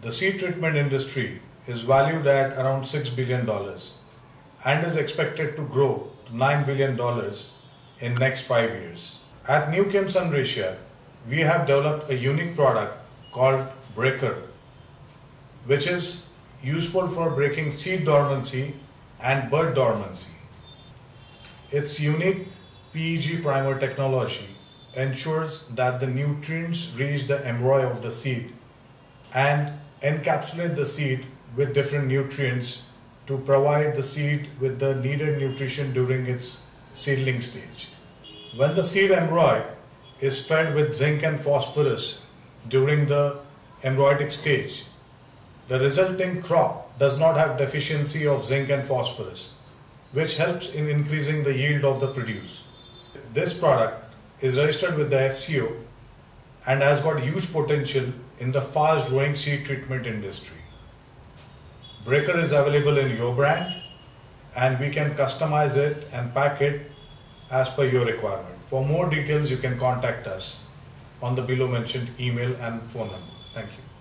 The seed treatment industry is valued at around $6 billion and is expected to grow to $9 billion in next 5 years. At New Newchem Sunraysia, we have developed a unique product called Breaker, which is useful for breaking seed dormancy and bud dormancy. Its unique PEG primer technology ensures that the nutrients reach the embryo of the seed and encapsulate the seed with different nutrients to provide the seed with the needed nutrition during its seedling stage. When the seed embryo is fed with zinc and phosphorus during the embryonic stage, the resulting crop does not have deficiency of zinc and phosphorus, which helps in increasing the yield of the produce. This product is registered with the FCO and has got huge potential in the fast growing seed treatment industry. Breaker is available in your brand and we can customize it and pack it as per your requirement. For more details, you can contact us on the below mentioned email and phone number. Thank you.